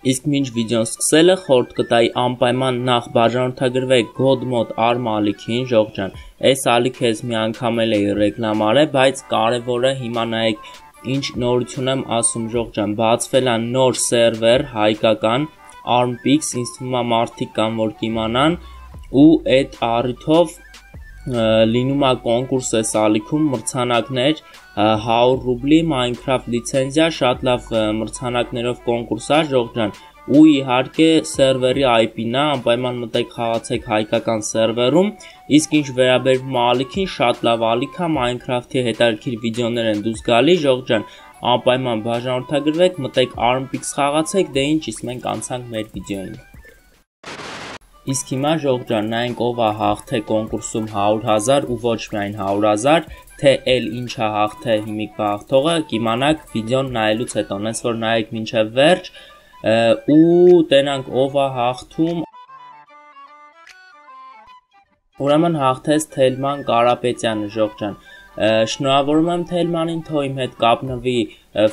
Իսկ մինչ վիդեոն սկսելը խորտ կտայի անպայման նախ բաժանորդագրվեք God Mode Arm ալիքին, ժող ջան։ Այս ալիքը ես մի անգամ էլ էի ռեկլամ արել, բայց կարևորը հիմա նայեք ինչ նորություն եմ ասում ժող ջան, բացվել է նոր սերվեր հայկական ARMPix, ինձ թվում է մարդիկ կան որ կիմանան ու այդ առիթով լինում է կոնկուրս է սալիքում մրցանակներ 100 ռուբլի Minecraft լիցենզիա, շատ լավ մրցանակներով կոնկուրս է, ժողջան։ Ու իհարկե սերվերի IP-ն է, անպայման մտեք խաղացեք հայկական սերվերում։ Իսկ ինչ վերաբերվում ալիքին, շատ լավ ալիք է, Minecraft-ի հետաքրքիր վիդեոներ են դուրս գալի, ժողջան։ Անպայման բաժանորդագրվեք, մտեք ARMPX խաղացեք, դե ինչ, իսկ մենք անցանք մեր վիդեոին։ Իսկ հիմա ժողջան նայենք ով է հաղթե կոնկուրսում 100.000 ու ոչ միայն 100.000, թե էլ ինչա հաղթե հիմիկ հաղթողը, կիմանաք վիդեոն նայելուց հետո, նենց որ նայեք մինչև վերջ ու տենանք ով է հաղթում Ուրեմն հաղթեց Թելման Կարապետյանը ժողջան Շնորհավորում եմ Թելմանին, թող իմ հետ կապնվի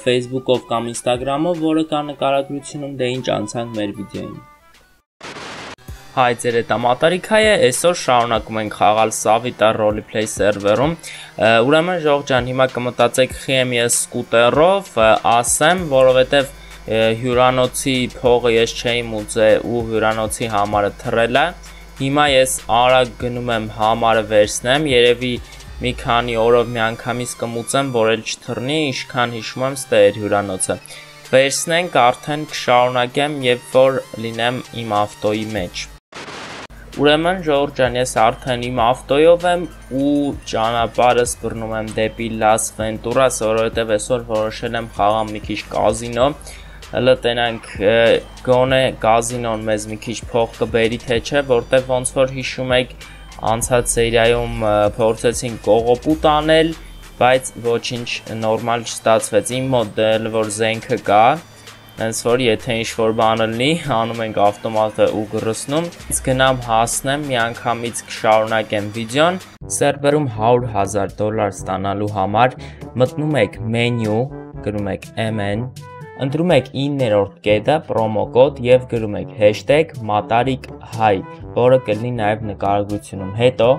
Facebook-ով կամ Instagram-ով, որը կա նկարագրությունում, դե ինչ անցանք մեր վիդեոին։ Հայ ձեր հետ ամատարիքայ է, այսօր շարունակում ենք խաղալ Savita Roleplay սերվերում։ Ուրեմն ժող ջան, հիմա կմտածեք խիեմ ես սկուտերով, ասեմ, որովհետև հյուրանոցի փողը ես չէի մուծե ու հյուրանոցի համարը թռել է։ Հիմա ես արագ գնում եմ համարը վերցնեմ, երևի մի քանի օրով միանգամից կմուծեմ, որ էլ չթռնի, ինչքան հիշում եմ, ստե էր հյուրանոցը։ Վերցնենք, արդեն կշարունակեմ, երբ որ լինեմ իմ ավտոյի մեջ։ Ուրեմն Ժորժ ջան, ես արդեն իմ ավտոյով եմ ու ճանապարհս բռնում եմ դեպի Las Venturas, որովհետև այսօր որոշել եմ խաղամ մի քիչ կազինո։ Հələ տենանք գոնե կազինոն մեզ մի քիչ փող կբերի թե չէ, որտեվ ոնց որ հիշում եք անցած սերիայում փորձեցին կողոպուտ անել, բայց ոչինչ նորմալ չստացվեց։ Իմ մոտ դեռ որ զենքը կա, հենց որ եթե ինչ որ բան լինի, անում ենք ավտոմատը ու գրսնում, իսկ գնամ հասնեմ, միանգամից կշարունակեմ վիդեոն։ Սերվերում 100.000 դոլար ստանալու համար մտնում եք մենյու, գրում եք MN, ընտրում եք 9-րդ կետը, պրոմո կոդ եւ գրում եք #matarikhay, որը կլինի նաեւ նկարագրությունում։ Հետո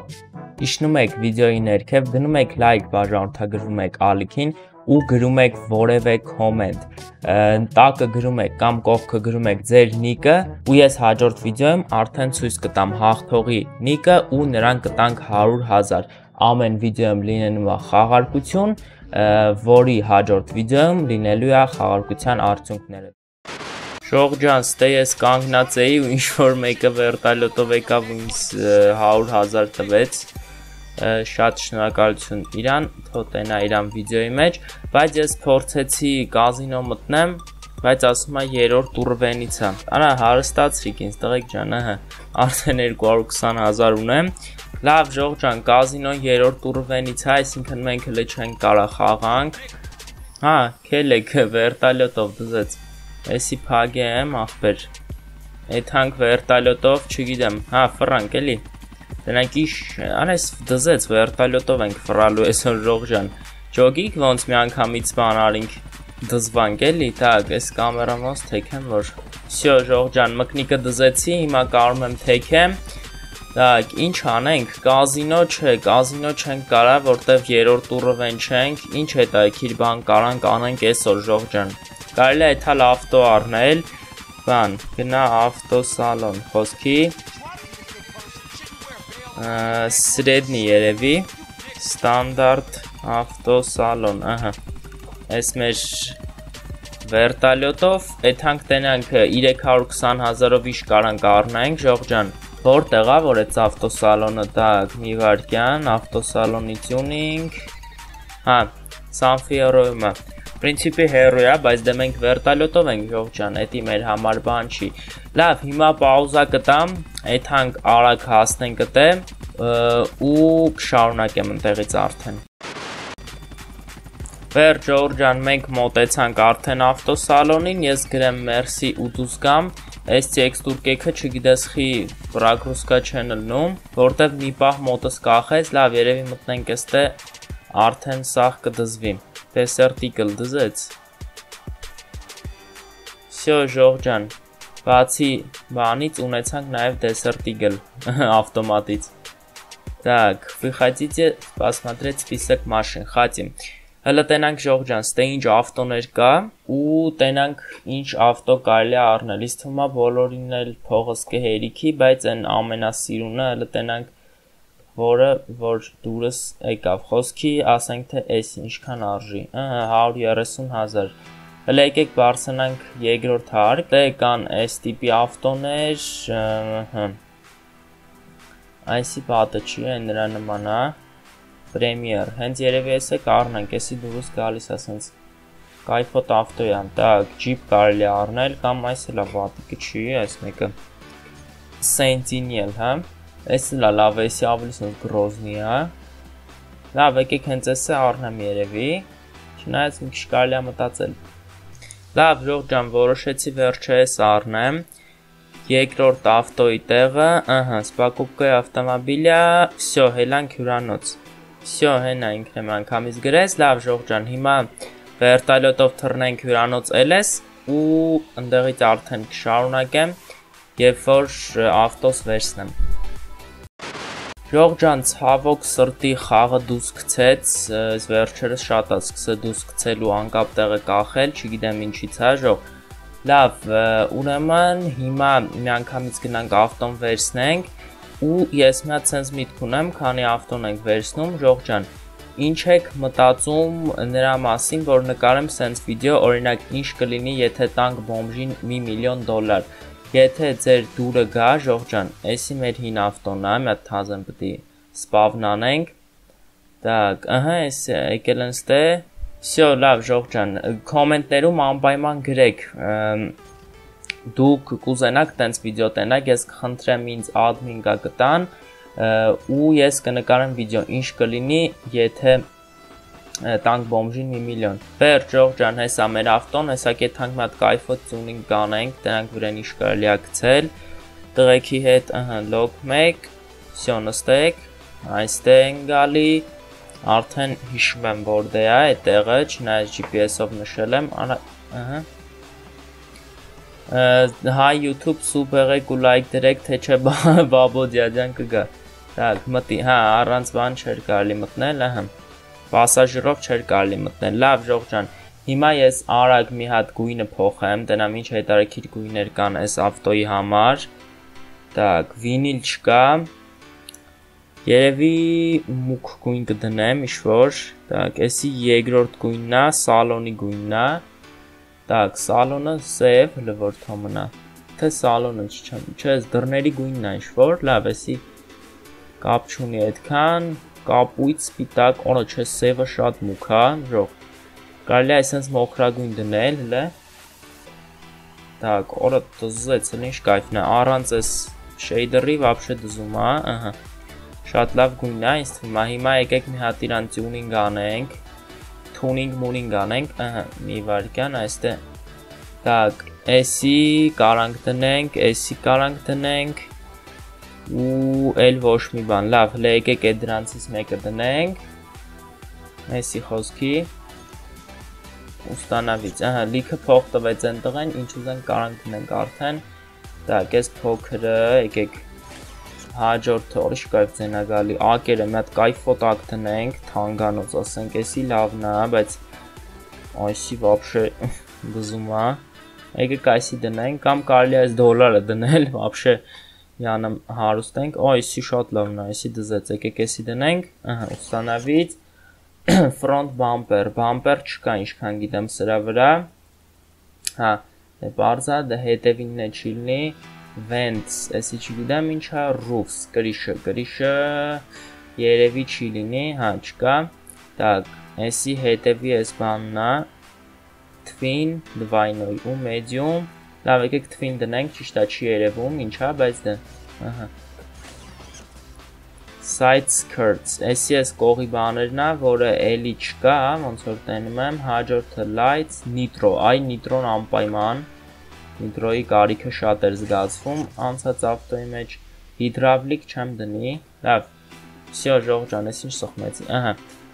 իջնում եք վիդեոյի ներքև, դնում եք լայք բաժանորդագրվում եք ալիքին ու գրում եք որևէ կոմենտ։ Տակը գրում եք կամ կողքը գրում եք ձեր նիկը ու ես հաջորդ վիդեոյում արդեն ցույց կտամ հաղթողի նիկը ու նրան կտանք 100.000։ Ամեն վիդեոյում լինելու է խաղարկություն, որի հաջորդ վիդեոյում լինելու է խաղարկության արդյունքները։ Շողջան, ստե ես կանգնած էի ու ինչ որ մեկը վերտալյոտով եկավ ինձ 100.000 տվեց շատ շնորհակալություն իրան, թող տենա իրան վիդեոյի մեջ, բայց ես փորձեցի կազինո մտնեմ, բայց ասում է երրորդ ուռվենից է։ Արա հարստացրիք ինձ տղեկ ջան, ահա, արդեն 220.000 ունեմ։ Լավ, ժող ջան, կազինո երրորդ ուռվենից է, այսինքն մենք հələ չենք կարա խաղանք։ Հա, քելեք վերտալյոտով դզեց։ Էսի փագեմ, ախպեր։ Այդ հանք վերտալյոտով, չգիտեմ, հա, ֆրանկ էլի։ Դրանք իշ, անես դզեց վերտալյոտով ենք ֆրալու այսօր ժողժան։ Ճոգիկ ոնց մի անգամից բան արինք դզվանք էլի, տակ, այս կամերան ոնց թեքեմ, որ Всё, ժողջան, մկնիկը դզեցի, հիմա կարում եմ թեքեմ։ Так, ինչ անենք, կազինո չէ, կազինո չենք կարա, որտեվ երրորդ տուրովեն չենք, ինչ հետաքրքիր բան կարանք անենք այսօր ժողջան։ Կարելի է այդալ ավտո առնել, բան, գնա ավտոսալոն, խոսքի սրեդնի երևի ստանդարտ ավտոսալոն, ահա այս մեր վերտալյոտով այդանք տենանք 320 հազարով իշ կարանք առնայինք ժողջան որտեղ է որ այդ ավտոսալոնը տակ մի վարկյան ավտոսալոնի տյունինգ հա Սանֆիերոյում է Պրինցիպի հերո է, բայց դե մենք վերտալյոտով ենք ժողջան, էդի մեր համար բան չի։ Լավ, հիմա պաուզա կտամ, այդանք արագ հասնենք դե ու կշարունակեմ ընտեղից արդեն։ Վեր Ջորջան, մենք մոտեցանք արդեն ավտոսալոնին, ես գրեմ մերսի ու դուս գամ, այս տեքստուր կեքը չգիտես խի պրագրուսկա չեն լնում, որտեվ մի պահ մոտս կախեց, լավ երևի մտնենք էստե արդեն սաղ կդզվի Տեսերտիկլ դզեց։ Всё, Ժող ջան, բացի բանից ունեցանք նաև դեսերտիգլ ավտոմատից։ Так, вы хотите посмотреть список машин? Хотим։ Հələ տենանք Ժող ջան, ստե ինչ ավտոներ կա ու տենանք ինչ ավտո կարելի է առնել։ Իսկ թվում է բոլորին էլ փողս կհերիքի, բայց այն ամենասիրունը հələ տենանք որը որ դուրս եկավ խոսքի, ասենք թե էս ինչքան արժի։ Ահա 130.000 Հələ եկեք բարձրանանք երկրորդ հարկ, դե կան այս տիպի ավտոներ, հա Այսի պատը չի, այն նրա նման է։ Premier, հենց երևի էս է կառնանք, էսի դուրս գալիս է սենց կայֆոտ ավտոյան, տակ, ջիպ կարելի առնել, կամ այս էլա վատիկը չի, այս մեկը Sentinel, հա։ Էսը լա լավ, էսի ավելի սենց գրոզնի է։ Լավ, եկեք հենց էսը առնեմ երևի։ Չնայած մի քիչ կարելի է մտածել։ Լավ, ժող ջան, որոշեցի վերջը էս առնեմ երկրորդ ավտոյի տեղը, ահա, սպակուպկայի ավտոմոբիլյա, всё, հելանք հյուրանոց։ Всё, հենա ինքն եմ անգամից գրես, լավ ժող ջան, հիմա վերտալյոտով թռնենք հյուրանոց LS ու ընդեղից արդեն կշարունակեմ, երբ որ ավտոս վերցնեմ։ Ժող ջան, ցավոք սրտի խաղը դուս գցեց, այս վերջերս շատ է սկսել դուս գցելու անկապ տեղը կախել, չգիտեմ ինչից է, ժող Լավ, ուրեմն հիմա միանգամից գնանք ավտոն վերցնենք ու ես մի հատ sense միտք ունեմ, քանի ավտոն ենք վերցնում, Ժող ջան, ինչ եք մտածում նրա մասին, որ նկարեմ sense վիդեո, օրինակ ինչ կլինի, եթե տանք բոմժին 1 միլիոն դոլար։ Եթե ձեր դուրը գա, Ժող ջան, էսի մեր հին ավտոնն է, մի հատ թազեն պետք է սպավնանենք։ Так, ահա, էս եկել են ստե Всё, լավ, Ժող ջան, կոմենտներում անպայման գրեք դուք կուզենաք տենց վիդեո տենակ, ես կխնդրեմ ինձ admin գա կտան ու ես կնկարեմ վիդեո ինչ կլինի, եթե տանք բոմժին 1 միլիոն։ Վերջ Ժող ջան, հեսա մեր ավտոն, հեսա կեթանք մի հատ կայֆոտ tuning կանենք, դրանք վրան ինչ կարելի է գցել։ Տղեկի հետ, ըհը, log 1, всё նստեք, այստեղ են գալի, Արդեն հիշում եմ որտե է այդ տեղը, չնայած GPS-ով նշել եմ, ահա Հայ YouTube սուպ եղեք ու լայք դրեք, թե չէ բաբո դյաջան կգա։ Так, մտի, հա, առանց բան չէր կարելի մտնել, ահա։ Պասաժիրով չէր կարելի մտնել։ Լավ, Ժող ջան, հիմա ես արագ մի հատ գույնը փոխեմ, տնամ ինչ հետարքիր գույներ կան այս ավտոյի համար։ Так, վինիլ չկա, Երևի մուկ գույն կդնեմ ինչ-որ, так, էսի երկրորդ գույնն է, սալոնի գույնն է, так, սալոնը սև, հլը որ թոմնա, թե սալոնը չչեմ, չէ, դռների գույնն է ինչ-որ, լավ, էսի կապ չունի այդքան, կապույտ, սպիտակ, օրը չէ, սևը շատ մուկ է, ժող, կարելի է այսենց մոխրագույն դնել, հլը, так, օրը դզեց, հլը ինչ կայֆն է, առանց այս շեյդերի վապշե դզում է, ահա, Շատ լավ գույն է, ինձ թվում է։ Հիմա եկեք մի հատ իրան tuning անենք։ Tuning tuning անենք, ըհը, մի վարքյան այստեղ։ Так, էսի կարանք դնենք, էսի կարանք դնենք ու էլ ոչ մի բան։ Լավ, հələ եկեք այդ դրանցից մեկը դնենք։ Էսի խոսքի ուստանավից։ Ահա, լիքը փող տվեց այն տղեն, ինչ ուզենք կարանք դնենք արդեն։ Так, այս փոքրը եկեք հաջորդը ուրիշ կայֆ է գալի ակերը մի հատ կայֆ ֆոտակ տնենք թանգանոց ասենք էսի լավն է բայց այսի вообще բզում է եկեք այսի դնենք կամ կարելի է այս դոլարը դնել вообще յանը հարուստենք օ այսի շատ լավն է այսի դզեց եկեք էսի դնենք ահա ուստանավից front bumper bumper չկա ինչքան գիտեմ սրա վրա հա դե բարձա դե հետևինն է չի լինի vents, էսի չգիտեմ ինչա, roofs, կրիշը, կրիշը երևի չի լինի, հա, չկա։ Так, էսի հետևի էս բանն է, twin, dvinoy ու medium։ Լավ, եկեք twin դնենք, ճիշտ է, չի երևում, ինչա, բայց դե, ահա։ Side skirts, էսի էս կողի բաներն է, որը էլի չկա, ոնց որ տենում եմ, հաջորդը lights, nitro, այ nitro-ն անպայման, Նիտրոյի կարիքը շատ էր զգացվում անցած ավտոյի մեջ, հիդրավլիկ չեմ դնի, լավ, всё ժող ջան, ես ինչ սխմեցի, ահա,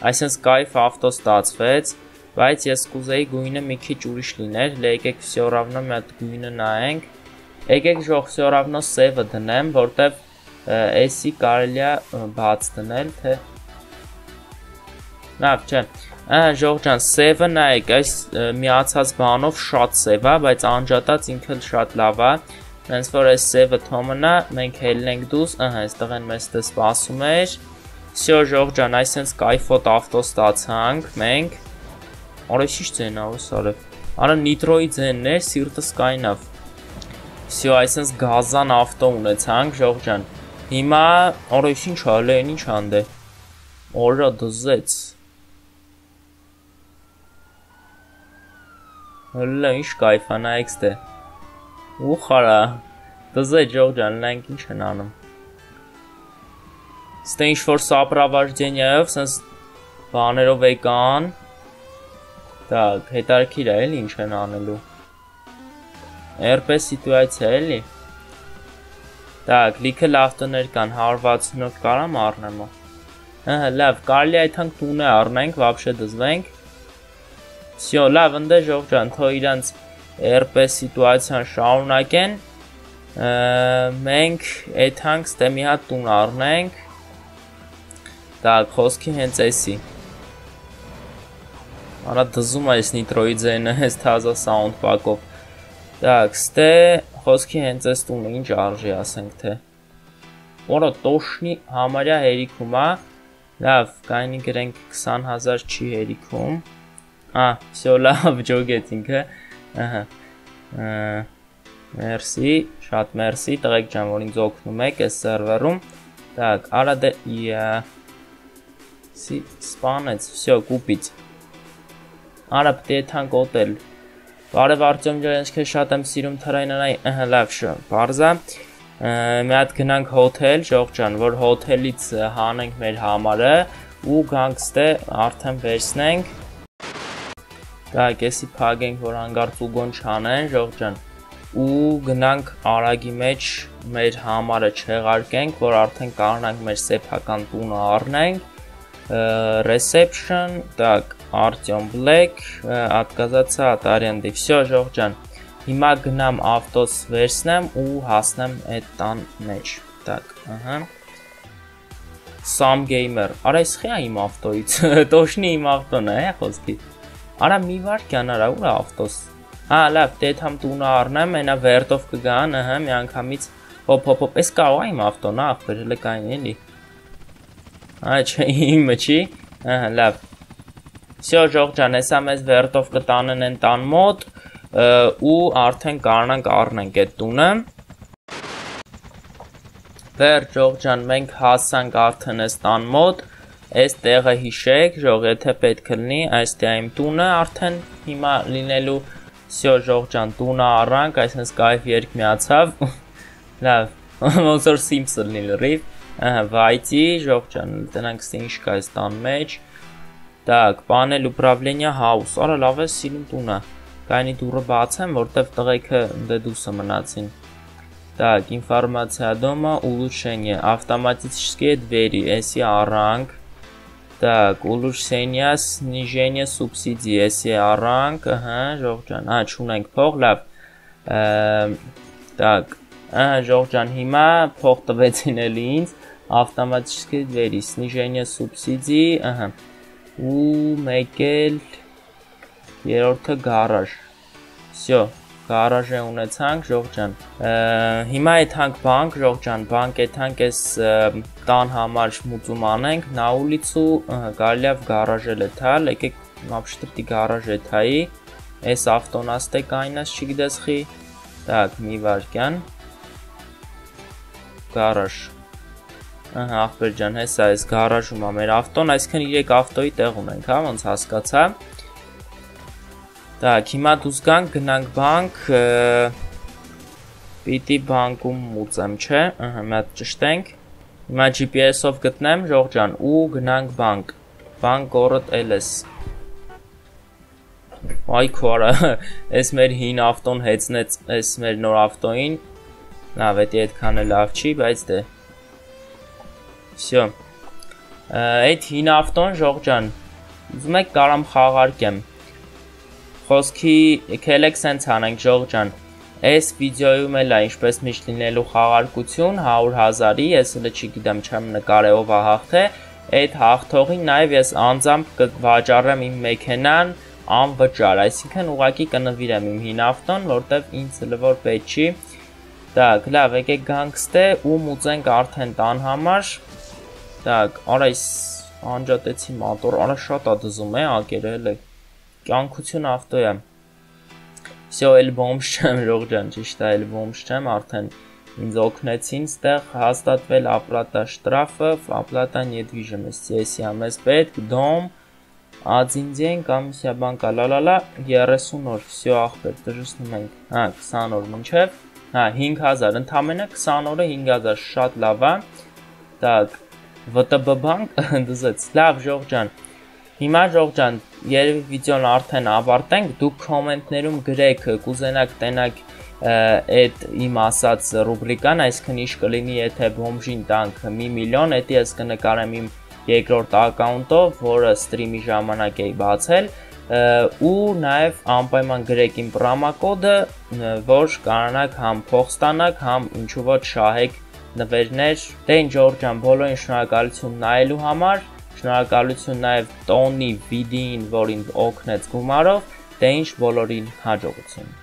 այսինքն կայֆ ավտո ստացվեց, բայց ես կուզեի գույնը մի քիչ ուրիշ լիներ, լե եկեք всё равно մի հատ գույնը նայենք։ Եկեք ժող всё равно save-ը դնեմ, որտեվ էսի կարելի է բաց դնել, թե Լավ, չէ։ Ահա ժող ջան, save-ը նայեք, այս միացած բանով շատ save է, բայց անջատած ինքը շատ լավ է։ Հենց որ այս save-ը թոմնա, մենք հելնենք դուս, ահա, այստեղ են մեզ դե սպասում էր։ Всё, ժող ջան, այսենց կայֆոտ ավտո ստացանք մենք։ Արեշիշ ձենա, ոսարը։ Արա նիտրոյի ձենն էր, սիրտս կայնավ։ Всё, այսենց գազան ավտո ունեցանք, ժող ջան։ Հիմա արեշ ինչ ալե, ինչ անդե։ Օրա դզեց։ Հələ ինչ կայֆանայեք ստե։ Ու խարա։ Դզե Ջորջան, լանք ինչ են անում։ Ստե ինչ որ սապրավաժդենիայով սենց բաներով եկան։ Так, հետարքիր է էլի ինչ են անելու։ RP սիտուացիա էլի։ Так, լիքը լավ տներ կան 160-ով կարամ առնեմ։ Ահա, լավ, կարելի է այդքան տունը առնենք, вообще դզվենք Всё, լավ, ընդ ժող ջան, թող իրանց RP սիտուացիան շարունակեն։ Մենք այդ հանք ստե մի հատ տուն առնենք։ Так, խոսքի հենց էսի։ Արա դզում այս նիտրոյի ձայնը հենց թազա սաունդ պակով։ Так, ստե խոսքի հենց այս տունը ինչ արժի ասենք թե։ Որը տոշնի համարյա հերիքում է։ Լավ, կայնի գրենք 20000 չի հերիքում։ Ա, всё լավ, ջոգեց ինքը։ Ահա։ Մերսի, շատ մերսի, տղեկ ջան, որ ինձ օգնում եք այս սերվերում։ Так, արա դե я Սի սպանեց, всё, կուպից։ Արա պետք է թանկ օտել։ Բարև Արտյոմ ջան, ես քեզ շատ եմ սիրում թրայնանայ, ըհը, լավ, շո։ Բարձա։ Մի հատ գնանք հոթել, ժող ջան, որ հոթելից հանենք մեր համարը ու գանք ստե արդեն վերցնենք Դա կեսի փագենք, որ հանգարց ուգոն չանեն, ժող ջան։ Ու գնանք արագի մեջ մեր համարը չեղարկենք, որ արդեն կարողանանք մեր սեփական տունը առնենք։ Reception, так, Artyom Black, отказаться от аренды։ Всё, ժող ջան։ Հիմա գնամ ավտոս վերցնեմ ու հասնեմ այդ տան մեջ։ Так, ահա։ Sam Gamer։ Արա իսխի իմ ավտոից։ Տոշնի իմ ավտոն է, խոսքի։ Արա մի վարքյան արա, ուր է ավտոս։ Հա, լավ, դե թամ տունը առնեմ, այնա վերտով կգան, ըհը, մի անգամից հոփ հոփ հոփ, էս կարող է իմ ավտոն, հա, ախպեր, հələ կային էլի։ Հա, չէ, իմը չի։ Ահա, լավ։ Սյո ժող ջան, հեսա մեզ վերտով կտանեն են տան մոտ ու արդեն կարանանք առնենք այդ տունը։ Վեր ժող ջան, մենք հասանք արդեն այս տան մոտ։ Այս տեղը հիշեք, ժող, եթե պետք լինի, այս դեմ տունը արդեն հիմա լինելու Սյո ժող ջան, տունը առանք, այսինքն Skype երկ միացավ։ Լավ, ոնց որ Sims-ը լինի լրիվ։ Ահա, վայտի, ժող ջան, տնանք ինչ կա այս տան մեջ։ Ա Так, panel управления house, արա լավ է սիրում տունը։ Կայնի դուռը բացեմ, որտեվ տղեկը դե դուսը մնացին։ Так, информация дома, улучшение, автоматические двери, SEA rank. Так, улучшение, снижение субсидий, SEA rank, ահա, ժողջան, ա, չունենք փող, լավ։ Так, ահա, ժողջան, հիմա փող տվեցին էլ ինձ, автоматические двери, снижение субсидий, ահա Ու մեկ էլ երրորդը գարաժ։ Всё, գարաժ է ունեցանք, ժող ջան։ Հիմա եթանք բանկ, ժող ջան, բանկ եթանք էս տան համար շմուծում անենք, на улицу կարելի է գարաժել է թալ, եկեք вообще ты гараж է թայի։ Էս ավտոնաստե կայնած չգիտես խի։ Так, մի վարքյան։ Գարաժ։ Ահա, ախպեր ջան, հեսա էս գարաժում է մեր ավտոն, այսինքն 3 ավտոյի տեղ ունենք, հա, ոնց հասկացա։ Так, հիմա դուս գանք, գնանք բանկ, պիտի բանկում մուծեմ, չէ, ըհը, մի հատ ճշտենք։ Հիմա GPS-ով գտնեմ, ժող ջան, ու գնանք բանկ։ Բանկ գորդ LS։ Այ քորա, այս մեր հին ավտոն հեծնեց այս մեր նոր ավտոին։ Լավ, էդի այդքան է լավ չի, բայց դե։ Всё։ Այդ հին ավտոն, ժող ջան, ուզում եք կարամ խաղարկեմ։ խոսքի քելեք սենց անենք ժող ջան Այս վիդեոյում էլ է ինչպես միշտ լինելու խաղարկություն 100.000-ի, ես հələ չգիտեմ չեմ նկարել ով է հաղթե, այդ հաղթողին նաև ես անձամբ կվաճառեմ իմ մեքենան անվճար, այսինքն ուղակի կնվիրեմ իմ հին ավտոն, որտեվ ինձ հələ որ պետք չի։ Так, լավ, եկեք գանգստե ու մուծենք արդեն տան համար։ Так, արա անջատեցի մոտոր, արա շատ է դզում է, ակերը էլ է։ Կյանքություն ավտո է։ Всё, էլ բոմժ չեմ, Ռողջան, ճիշտ է, էլ բոմժ չեմ, արդեն ինձ օգնեցին ստեղ հաստատվել ապլատա շտրաֆը, ապլատա недвижимости, если я մեզ պետք, դոմ, один день, комиссия банка, լալալա, 30 օր, всё ախպեր, դժշտում ենք, հա, 20 օր մինչև, հա, 5000, ընդամենը 20 օրը 5000, շատ լավ է, так, ՎՏԲ բանկ, դզեց, լավ, Ժողջան, Հիմա Ժողջան, երևի վիդեոն արդեն ավարտենք, դուք կոմենտներում գրեք, կուզենաք տենակ այդ իմ ասած ռուբրիկան, այսինքն ինչ կլինի, եթե բոմժին տանք 1 միլիոն, դա ես կնկարեմ իմ երկրորդ ակաունտով, որը ստրիմի ժամանակ էի բացել, ու նաև անպայման գրեք իմ պրոմոկոդը, որ կարողանաք համ փող ստանաք, համ ինչու ոչ շահեք նվերներ։ Դե ինչ Ժորժան, բոլորին շնորհակալություն նայելու համար Շնորհակալություն նաև Տոնի Վիդին, որ ինձ օգնեց գումարով, դե ինչ բոլորին հաջողություն։